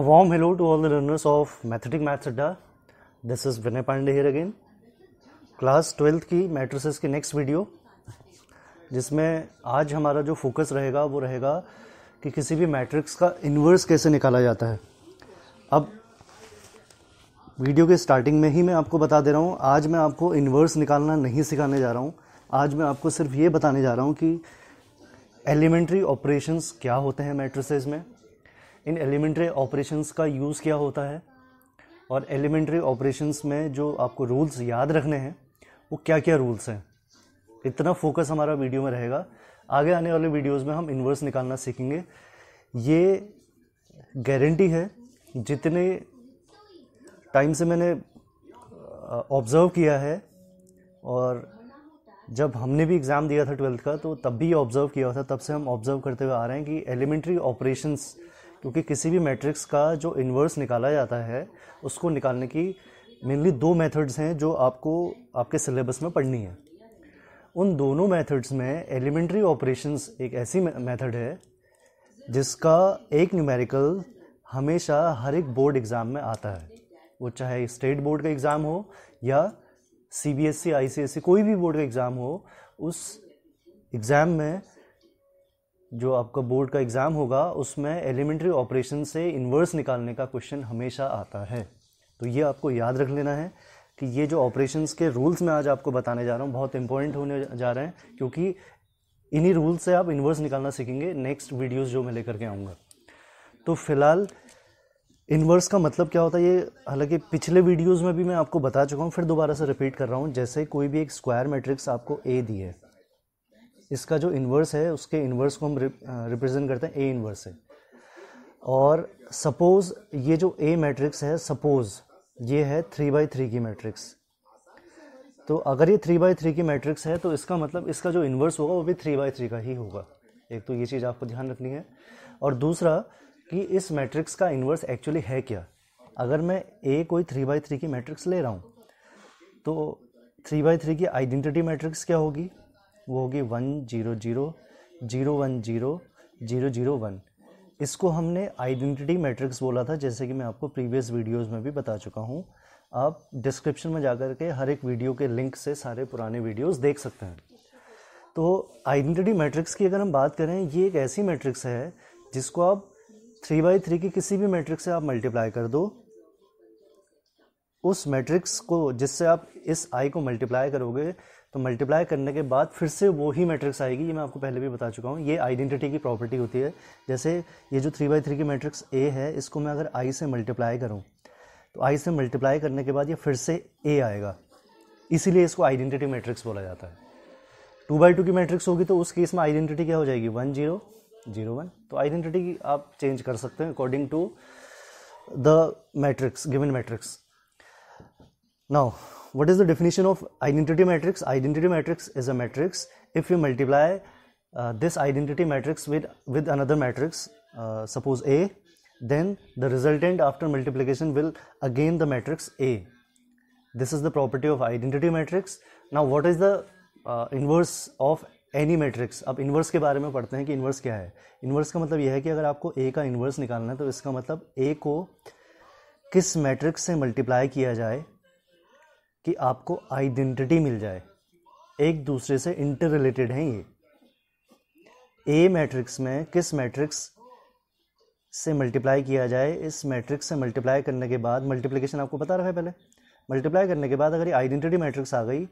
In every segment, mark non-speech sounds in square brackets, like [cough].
A warm hello to all the learners of Mathematic Maths Adda. This is Vinay Pandey here again. Class twelfth की matrices की next video जिसमें आज हमारा जो focus रहेगा, वो रहेगा कि किसी भी मैट्रिक्स का इन्वर्स कैसे निकाला जाता है अब वीडियो के स्टार्टिंग में ही मैं आपको बता दे रहा हूँ, आज मैं आपको इन्वर्स निकालना नहीं सिखाने जा रहा हूँ आज मैं आपको सिर्फ़ ये बताने जा रहा हूँ कि एलिमेंट्री ऑपरेशंस क्या होते हैं मैट्रिसेस में इन एलिमेंट्री ऑपरेशंस का यूज़ क्या होता है? और एलिमेंट्री ऑपरेशंस में जो आपको रूल्स याद रखने हैं, वो क्या क्या रूल्स हैं? इतना फोकस हमारा वीडियो में रहेगा। आगे आने वाले वीडियोस में हम इन्वर्स निकालना सीखेंगे। ये गारंटी है, जितने टाइम से मैंने ऑब्ज़र्व किया है, और जब हमने भी एग्ज़ाम दिया था ट्वेल्थ का तो तब भी ऑब्ज़र्व किया था। तब से हम ऑब्ज़र्व करते हुए आ रहे हैं कि एलिमेंट्री ऑपरेशंस क्योंकि किसी भी मैट्रिक्स का जो इन्वर्स निकाला जाता है, उसको निकालने की मेनली दो मेथड्स हैं जो आपको आपके सिलेबस में पढ़नी है। उन दोनों मेथड्स में एलिमेंट्री ऑपरेशंस एक ऐसी मेथड है, जिसका एक न्यूमेरिकल हमेशा हर एक बोर्ड एग्ज़ाम में आता है। वो चाहे स्टेट बोर्ड का एग्ज़ाम हो या C B S C I C S C कोई भी बोर्ड का एग्ज़ाम हो, उस एग्ज़ाम में जो आपका बोर्ड का एग्ज़ाम होगा, उसमें एलिमेंट्री ऑपरेशन से इन्वर्स निकालने का क्वेश्चन हमेशा आता है। तो ये आपको याद रख लेना है कि ये जो ऑपरेशंस के रूल्स मैं आज आपको बताने जा रहा हूँ, बहुत इंपॉर्टेंट होने जा रहे हैं, क्योंकि इन्हीं रूल्स से आप इन्वर्स निकालना सीखेंगे नेक्स्ट वीडियोस जो मैं लेकर के आऊँगा। तो फ़िलहाल, इन्वर्स का मतलब क्या होता है, ये हालाँकि पिछले वीडियोस में भी मैं आपको बता चुका हूँ, फिर दोबारा से रिपीट कर रहा हूँ, जैसे कोई भी एक स्क्वायर मैट्रिक्स आपको ए दी है इसका जो इन्वर्स है, उसके इन्वर्स को हम रिप्रेजेंट करते हैं ए इन्वर्स से। और सपोज़ ये जो ए मैट्रिक्स है सपोज़ ये है थ्री बाई थ्री की मैट्रिक्स तो अगर ये थ्री बाई थ्री की मैट्रिक्स है तो इसका मतलब इसका जो इन्वर्स होगा, वो भी थ्री बाई थ्री का ही होगा। एक तो ये चीज़ आपको ध्यान रखनी है। और दूसरा कि इस मैट्रिक्स का इन्वर्स एक्चुअली है क्या? अगर मैं ए कोई थ्री बाई थ्री की मैट्रिक्स ले रहा हूँ तो थ्री बाई थ्री की आइडेंटिटी मैट्रिक्स क्या होगी? वो होगी one zero zero zero one zero zero zero one. इसको हमने आइडेंटिटी मैट्रिक्स बोला था, जैसे कि मैं आपको प्रीवियस वीडियोस में भी बता चुका हूँ। आप डिस्क्रिप्शन में जाकर के हर एक वीडियो के लिंक से सारे पुराने वीडियोस देख सकते हैं। तो आइडेंटिटी मैट्रिक्स की अगर हम बात करें, ये एक ऐसी मैट्रिक्स है जिसको आप थ्री बाई थ्री की किसी भी मैट्रिक्स से आप मल्टीप्लाई कर दो। उस मैट्रिक्स को, जिससे आप इस आई को मल्टीप्लाई करोगे तो मल्टीप्लाई करने के बाद फिर से वो ही मैट्रिक्स आएगी, ये मैं आपको पहले भी बता चुका हूँ। ये आइडेंटिटी की प्रॉपर्टी होती है। जैसे ये जो थ्री बाई थ्री की मैट्रिक्स ए है, इसको मैं अगर आई से मल्टीप्लाई करूँ तो आई से मल्टीप्लाई करने के बाद ये फिर से ए आएगा। इसीलिए इसको आइडेंटिटी मैट्रिक्स बोला जाता है। टू बाई टू की मैट्रिक्स होगी तो उस केस में आइडेंटिटी क्या हो जाएगी? वन ज़ीरो ज़ीरो वन तो आइडेंटिटी आप चेंज कर सकते हैं according to the matrix given matrix now what is the definition of identity matrix identity matrix is a matrix if you multiply uh, this identity matrix with with another matrix uh, suppose a then the resultant after multiplication will again the matrix a this is the property of identity matrix now what is the uh, inverse of any matrix अब inverse के बारे में पढ़ते हैं कि inverse क्या है inverse का मतलब यह है कि अगर आपको ए का इन्वर्स निकालना है तो इसका मतलब ए को किस मैट्रिक्स से मल्टीप्लाई किया जाए कि आपको आइडेंटिटी मिल जाए। एक दूसरे से इंटर रिलेटेड हैं ये। ए मैट्रिक्स में किस मैट्रिक्स से मल्टीप्लाई किया जाए, इस मैट्रिक्स से मल्टीप्लाई करने के बाद मल्टीप्लिकेशन आपको पता रहा है पहले? मल्टीप्लाई करने के बाद अगर ये आइडेंटिटी मैट्रिक्स आ गई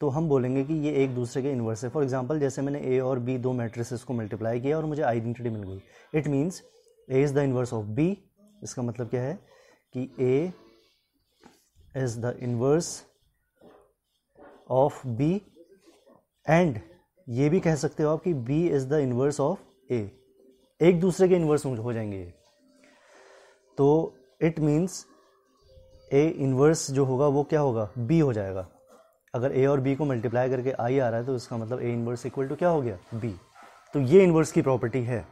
तो हम बोलेंगे कि ये एक दूसरे के इन्वर्स है। फॉर एग्ज़ाम्पल जैसे मैंने ए और बी दो मैट्रिक्स को मल्टीप्लाई किया और मुझे आइडेंटिटी मिल गई। It means A is the inverse of B इसका मतलब क्या है कि A is the inverse of B and ये भी कह सकते हो आप कि B is the inverse of A एक दूसरे के इनवर्स हो जाएँगे ये। तो इट मीन्स ए इनवर्स जो होगा वो क्या होगा? बी हो जाएगा। अगर ए और बी को मल्टीप्लाई करके आई आ रहा है तो इसका मतलब ए इनवर्स इक्वल टू क्या हो गया? बी तो ये इनवर्स की प्रॉपर्टी है।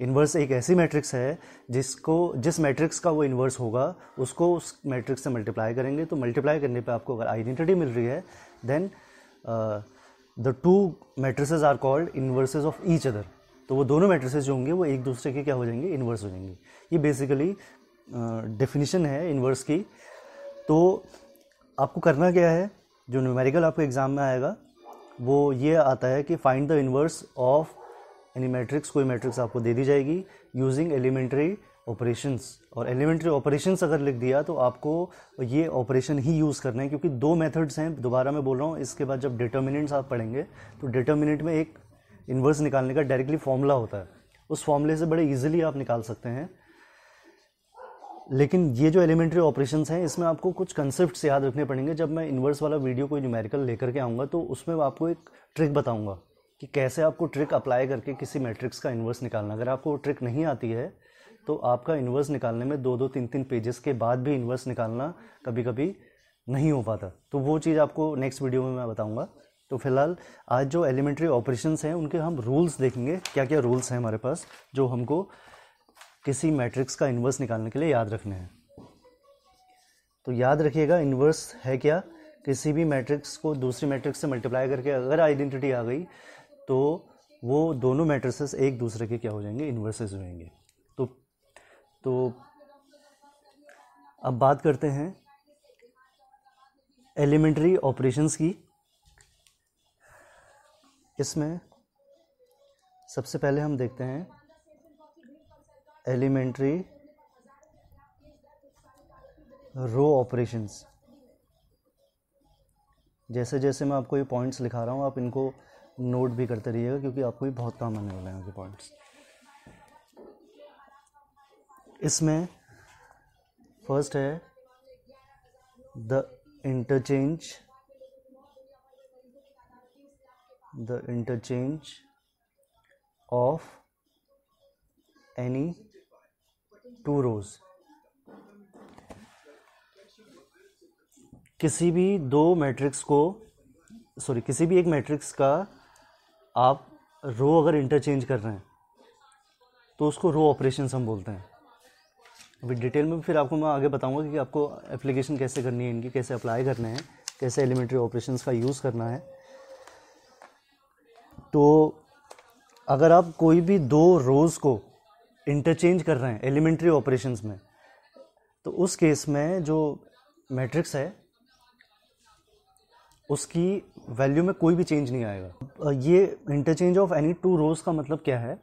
इन्वर्स एक ऐसी मैट्रिक्स है जिसको, जिस मैट्रिक्स का वो इन्वर्स होगा, उसको उस मैट्रिक्स से मल्टीप्लाई करेंगे। तो मल्टीप्लाई करने पे आपको अगर आइडेंटिटी मिल रही है then the two matrices are called inverses of each other तो वो दोनों मैट्रिसेस जो होंगे, वो एक दूसरे के क्या हो जाएँगे? इन्वर्स हो जाएँगे. ये बेसिकली डेफिनेशन है इन्वर्स की. तो आपको करना क्या है? जो न्यूमेरिकल आपको एग्ज़ाम में आएगा, वो ये आता है कि find the inverse of any matrix कोई मैट्रिक्स आपको दे दी जाएगी यूजिंग एलिमेंट्री ऑपरेशंस और एलिमेंट्री ऑपरेशंस अगर लिख दिया तो आपको ये ऑपरेशन ही यूज़ करना है, क्योंकि दो मेथड्स हैं, दोबारा मैं बोल रहा हूँ, इसके बाद जब डिटर्मिनेंट्स आप पढ़ेंगे तो डिटर्मिनेंट में एक इन्वर्स निकालने का डायरेक्टली फॉर्मूला होता है। उस फॉर्मूले से बड़े ईजिली आप निकाल सकते हैं। लेकिन ये जो एलिमेंट्री ऑपरेशंस हैं, इसमें आपको कुछ कंसेप्ट याद रखने पड़ेंगे। जब मैं इन्वर्स वाला वीडियो कोई न्यूमेरिकल लेकर के आऊँगा तो उसमें आपको एक ट्रिक बताऊँगा कि कैसे आपको ट्रिक अप्लाई करके किसी मैट्रिक्स का इन्वर्स निकालना अगर आपको ट्रिक नहीं आती है तो आपका इन्वर्स निकालने में दो दो तीन तीन पेजेस के बाद भी इन्वर्स निकालना कभी कभी नहीं हो पाता। तो वो चीज़ आपको नेक्स्ट वीडियो में मैं बताऊँगा। तो फ़िलहाल, आज जो एलिमेंट्री ऑपरेशंस हैं, उनके हम रूल्स देखेंगे। क्या क्या रूल्स हैं हमारे पास, जो हमको किसी मैट्रिक्स का इन्वर्स निकालने के लिए याद रखने हैं। तो याद रखिएगा इन्वर्स है क्या? किसी भी मैट्रिक्स को दूसरी मैट्रिक्स से मल्टीप्लाई करके अगर आइडेंटिटी आ गई तो वो दोनों मैट्रिसेस एक दूसरे के क्या हो जाएँगे? इन्वर्सेस हो जाएँगे। तो अब बात करते हैं एलिमेंट्री ऑपरेशंस की। इसमें सबसे पहले हम देखते हैं एलिमेंट्री रो ऑपरेशंस। जैसे जैसे मैं आपको ये पॉइंट्स लिखा रहा हूँ, आप इनको नोट भी करते रहिएगा, क्योंकि आपको भी बहुत काम आने वाले हैं आपके पॉइंट्स। इसमें फ़र्स्ट है the interchange the interchange of any two rows किसी भी दो मैट्रिक्स को सॉरी किसी भी एक मैट्रिक्स का आप रो अगर इंटरचेंज कर रहे हैं तो उसको रो ऑपरेशन हम बोलते हैं। अभी डिटेल में फिर आपको मैं आगे बताऊँगा कि आपको एप्लीकेशन कैसे करनी है, इनकी कैसे अप्लाई करना है, कैसे एलिमेंट्री ऑपरेशंस का यूज़ करना है। तो अगर आप कोई भी दो रोज़ को इंटरचेंज कर रहे हैं एलिमेंट्री ऑपरेशंस में तो उस केस में जो मैट्रिक्स है, उसकी वैल्यू में कोई भी चेंज नहीं आएगा। ये interchange of any two rows का मतलब क्या है?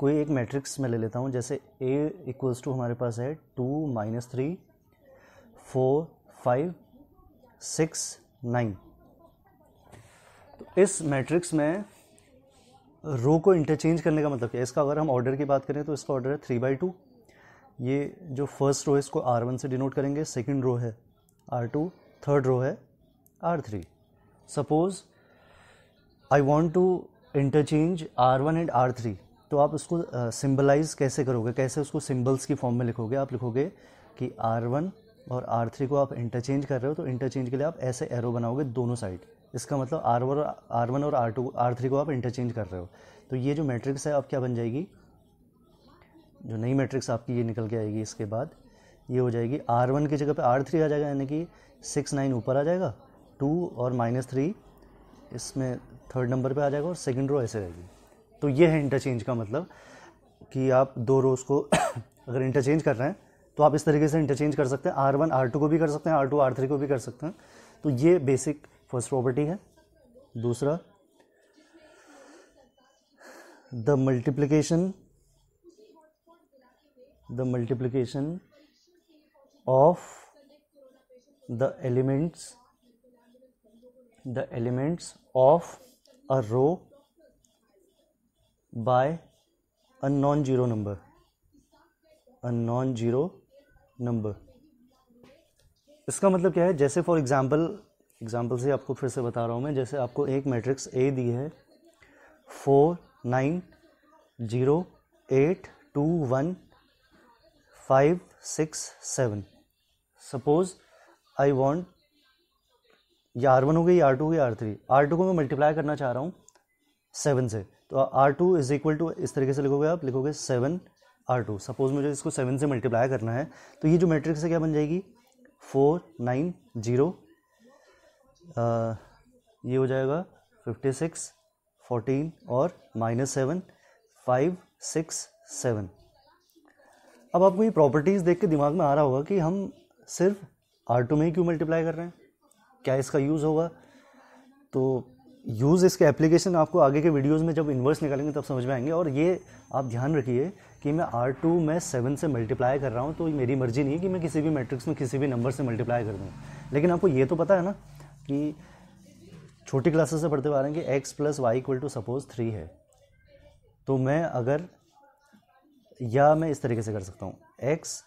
कोई एक मैट्रिक्स मैं ले लेता हूँ, जैसे ए इक्वल्स टू हमारे पास है two minus three four five six nine तो इस मैट्रिक्स में रो को इंटरचेंज करने का मतलब क्या है? इसका अगर हम ऑर्डर की बात करें तो इसका ऑर्डर है थ्री बाई टू ये जो फ़र्स्ट रो है, इसको आर वन से डिनोट करेंगे। सेकेंड रो है आर टू थर्ड रो है R three suppose I want to interchange R one and R three तो आप उसको सिम्बलाइज कैसे करोगे? कैसे उसको सिम्बल्स की फॉर्म में लिखोगे? आप लिखोगे कि आर वन और आर थ्री को आप इंटरचेंज कर रहे हो तो इंटरचेंज के लिए आप ऐसे एरो बनाओगे दोनों साइड इसका मतलब आर वन आर वन और आर टू आर थ्री को आप इंटरचेंज कर रहे हो। तो ये जो मैट्रिक्स है आप क्या बन जाएगी? जो नई मैट्रिक्स आपकी ये निकल के आएगी इसके बाद, ये हो जाएगी आर वन की जगह पे आर थ्री आ जाएगा, यानी कि सिक्स नाइन ऊपर आ जाएगा टू और माइनस थ्री इसमें थर्ड नंबर पे आ जाएगा और सेकंड रो ऐसे रहेगी। तो ये है इंटरचेंज का मतलब कि आप दो रोज को [coughs] अगर इंटरचेंज कर रहे हैं तो आप इस तरीके से इंटरचेंज कर सकते हैं। आर वन आर टू को भी कर सकते हैं आर टू आर थ्री को भी कर सकते हैं। तो ये बेसिक फ़र्स्ट प्रॉपर्टी है। दूसरा the multiplication the multiplication of the elements the elements of a row by a non-zero number. A non-zero number. इसका मतलब क्या है? जैसे फॉर एग्जांपल एग्जांपल से आपको फिर से बता रहा हूँ मैं, जैसे आपको एक मैट्रिक्स ए दी है four nine zero eight two one five six seven suppose I want ये आर वन हो गई आर टू हो गई आर थ्री आर टू को मैं मल्टीप्लाई करना चाह रहा हूँ सेवन से। तो R two is equal to इस तरीके से लिखोगे आप, लिखोगे सेवन आर टू सपोज़ मुझे इसको सेवन से मल्टीप्लाई करना है तो ये जो मैट्रिक्स है, क्या बन जाएगी? फोर नाइन ज़ीरो ये हो जाएगा फिफ्टी सिक्स फोर्टीन और minus seven five six seven अब आपको ये प्रॉपर्टीज़ देख के दिमाग में आ रहा होगा कि हम सिर्फ़ आर टू में ही क्यों मल्टीप्लाई कर रहे हैं? क्या इसका यूज़ होगा? तो यूज़ इसके एप्लीकेशन आपको आगे के वीडियोस में जब इन्वर्स निकालेंगे तब समझ में आएँगे। और ये आप ध्यान रखिए कि मैं आर टू में सेवन से मल्टीप्लाई कर रहा हूँ तो मेरी मर्ज़ी नहीं है कि मैं किसी भी मैट्रिक्स में किसी भी नंबर से मल्टीप्लाई कर दूँ। लेकिन आपको ये तो पता है ना कि छोटी क्लासेस से पढ़ते हुए आ रहे हैं कि X plus Y equal to suppose three है। तो मैं अगर, या मैं इस तरीके से कर सकता हूँ। X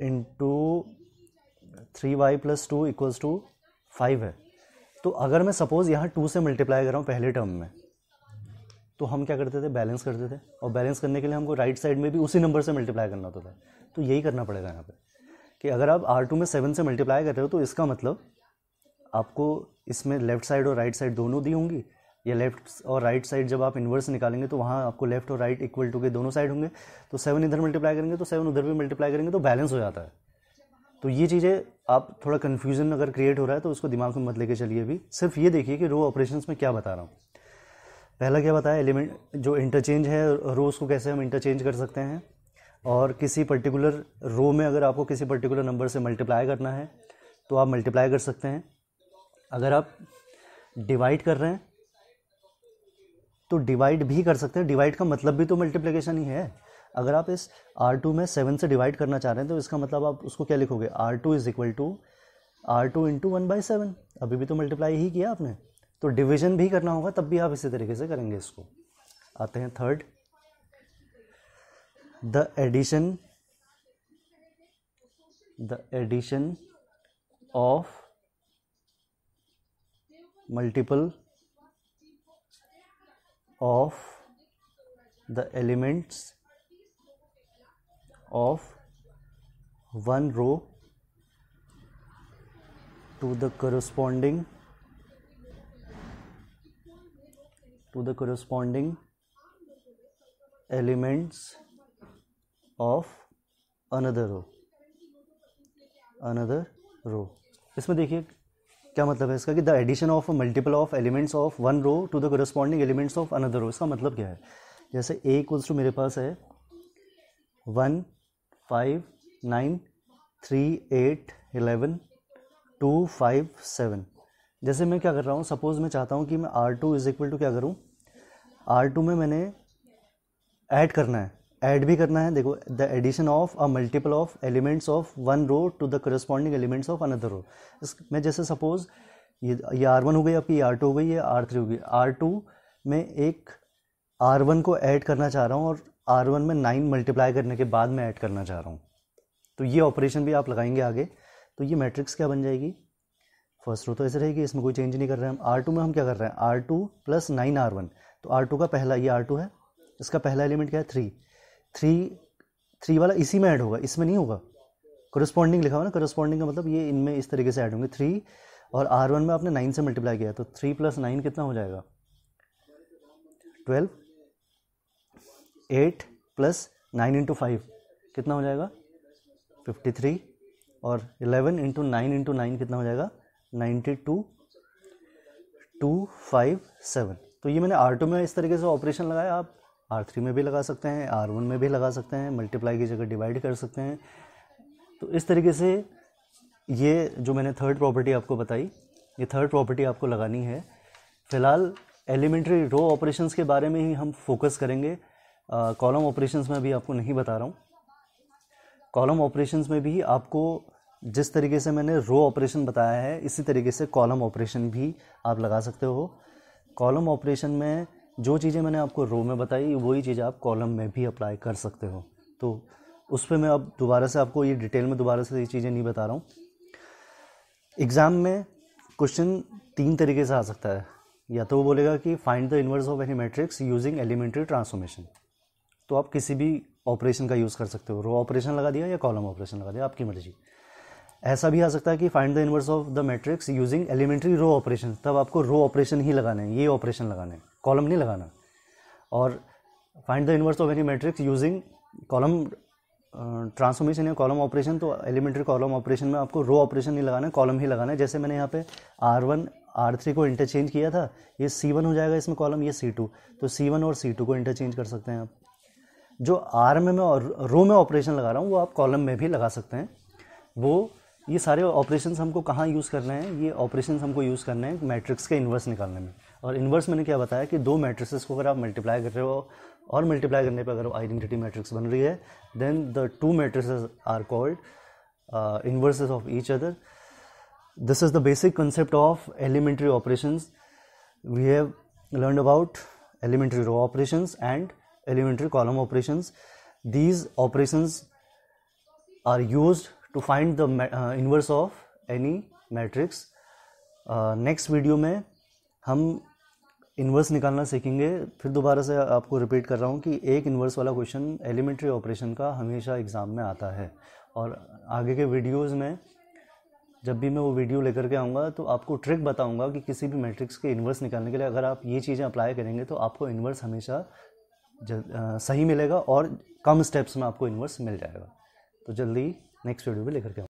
into three Y plus two equals to five है। तो अगर मैं सपोज़ यहाँ टू से मल्टीप्लाई कर रहा हूँ पहले टर्म में तो हम क्या करते थे? बैलेंस करते थे। और बैलेंस करने के लिए हमको राइट साइड में भी उसी नंबर से मल्टीप्लाई करना होता था। तो यही करना पड़ेगा यहाँ पे कि अगर आप आर टू में सेवन से मल्टीप्लाई कर रहे हो तो इसका मतलब आपको इसमें लेफ़्ट साइड और राइट साइड दोनों दी होंगी। या लेफ़्ट और राइट साइड जब आप इन्वर्स निकालेंगे तो वहाँ आपको लेफ़्ट और राइट इक्वल टू के दोनों साइड होंगे। तो सेवन इधर मल्टीप्लाई करेंगे तो सेवन उधर भी मल्टीप्लाई करेंगे तो बैलेंस हो जाता है। तो ये चीज़ें आप थोड़ा कन्फ्यूज़न अगर क्रिएट हो रहा है तो उसको दिमाग में मत लेके चलिए भी सिर्फ़ ये देखिए कि रो ऑपरेशन में क्या बता रहा हूँ। पहला क्या बताया? एलिमेंट जो इंटरचेंज है रोज़ को कैसे हम इंटरचेंज कर सकते हैं? और किसी पर्टिकुलर रो में अगर आपको किसी पर्टिकुलर नंबर से मल्टीप्लाई करना है तो आप मल्टीप्लाई कर सकते हैं। अगर आप डिवाइड कर रहे हैं तो डिवाइड भी कर सकते हैं। डिवाइड का मतलब भी तो मल्टीप्लिकेशन ही है। अगर आप इस आर टू में सेवन से डिवाइड करना चाह रहे हैं तो इसका मतलब आप उसको क्या लिखोगे? R two is equal to R two into one by seven अभी भी तो मल्टीप्लाई ही किया आपने। तो डिवीज़न भी करना होगा, तब भी आप इसी तरीके से करेंगे इसको। आते हैं third the addition the addition of multiple of the elements of one row to the corresponding, to the corresponding elements of another row another row. इसमें देखिए क्या मतलब है इसका कि the addition of multiple of elements of one row to the corresponding elements of another row इसका मतलब क्या है? जैसे ए इक्वल्स टू मेरे पास है one five nine three eight eleven two five seven जैसे मैं क्या कर रहा हूँ सपोज़ मैं चाहता हूँ कि मैं R two is equal to क्या करूँ? आर टू में मैंने ऐड करना है। ऐड भी करना है। देखो the addition of a multiple of elements of one row to the corresponding elements of another row इस, मैं जैसे सपोज़ ये ये आर वन हो गई, आपकी आर टू हो गई, ये आर थ्री हो गई। आर टू में एक आर वन को ऐड करना चाह रहा हूँ और आर वन में नाइन मल्टीप्लाई करने के बाद मैं ऐड करना चाह रहा हूँ। तो ये ऑपरेशन भी आप लगाएँगे आगे। तो ये मैट्रिक्स क्या बन जाएगी? फ़र्स्ट रो तो ऐसे रहेगी, इसमें कोई चेंज नहीं कर रहे हैं। हम आर टू में हम क्या कर रहे हैं? R two plus nine R one तो आर टू का पहला, ये आर टू है। इसका पहला एलिमेंट क्या है? थ्री थ्री थ्री वाला इसी में ऐड होगा। इसमें नहीं होगा। करस्पॉन्डिंग लिखा हुआ ना? करस्पॉन्डिंग का मतलब ये इनमें इस तरीके से ऐड होंगे। थ्री और आर वन में आपने नाइन से मल्टीप्लाई किया तो थ्री प्लस नाइन कितना हो जाएगा? Twelve eight plus nine into five, कितना हो जाएगा? फिफ्टी थ्री और eleven into nine into nine कितना हो जाएगा? Ninety two two five seven. तो ये मैंने आर टू में इस तरीके से ऑपरेशन लगाया। आप आर थ्री में भी लगा सकते हैं, आर वन में भी लगा सकते हैं, मल्टीप्लाई की जगह डिवाइड कर सकते हैं। तो इस तरीके से ये जो मैंने थर्ड प्रॉपर्टी आपको बताई, ये थर्ड प्रॉपर्टी आपको लगानी है। फ़िलहाल एलिमेंट्री रो ऑपरेशंस के बारे में ही हम फोकस करेंगे। कॉलम ऑपरेशंस में अभी आपको नहीं बता रहा हूँ। कॉलम ऑपरेशंस में भी आपको जिस तरीके से मैंने रो ऑपरेशन बताया है, इसी तरीके से कॉलम ऑपरेशन भी आप लगा सकते हो। कॉलम ऑपरेशन में जो चीज़ें मैंने आपको रो में बताई, वही चीज़ आप कॉलम में भी अप्लाई कर सकते हो। तो उस पर मैं अब दोबारा से आपको ये डिटेल में दोबारा से ये चीज़ें नहीं बता रहा हूँ। एग्ज़ाम में क्वेश्चन तीन तरीके से आ सकता है। या तो वो बोलेगा कि find the inverse of any matrix using elementary transformation तो आप किसी भी ऑपरेशन का यूज़ कर सकते हो। रो ऑपरेशन लगा दिया या कॉलम ऑपरेशन लगा दिया, आपकी मर्ज़ी। ऐसा भी आ सकता है कि find the inverse of the matrix using elementary row operation तब आपको रो ऑपरेशन ही लगाना है, ये ऑपरेशन लगाना है कॉलम नहीं लगाना। और find the inverse of any matrix using column transformation या कॉलम ऑपरेशन तो एलिमेंट्री कॉलम ऑपरेशन में आपको रो ऑपरेशन नहीं लगाना है कॉलम ही लगाना है। जैसे मैंने यहाँ पे आर वन आर थ्री को इंटरचेंज किया था, ये सी वन हो जाएगा इसमें कॉलम ये सी टू तो सी वन और सी टू को इंटरचेंज कर सकते हैं आप। जो आर में मैं रो में ऑपरेशन लगा रहा हूँ, वो आप कॉलम में भी लगा सकते हैं। वो, ये सारे ऑपरेशंस हमको कहाँ यूज़ करने हैं? ये ऑपरेशंस हमको यूज़ करने हैं मैट्रिक्स के इन्वर्स निकालने में। और इन्वर्स मैंने क्या बताया कि दो मैट्रिक्स को अगर आप मल्टीप्लाई कर रहे हो और मल्टीप्लाई करने पर अगर आइडेंटिटी मैट्रिक्स बन रही है then the two matrix are called inverses of each other this is the basic concept of elementary operations. We have learn about elementary row operations and elementary column operations. These operations are used to find the uh, inverse of any matrix. Uh, next video में हम inverse निकालना सीखेंगे। फिर दोबारा से आपको repeat कर रहा हूँ कि एक इन्वर्स वाला क्वेश्चन एलिमेंट्री ऑपरेशन का हमेशा एग्ज़ाम में आता है। और आगे के वीडियोस में जब भी मैं वो वीडियो लेकर के आऊँगा तो आपको ट्रिक बताऊँगा कि किसी भी मैट्रिक्स के इन्वर्स निकालने के लिए अगर आप ये चीज़ें अप्लाई करेंगे तो आपको इन्वर्स हमेशा सही मिलेगा और कम स्टेप्स में आपको इन्वर्स मिल जाएगा। तो जल्दी नेक्स्ट वीडियो भी लेकर के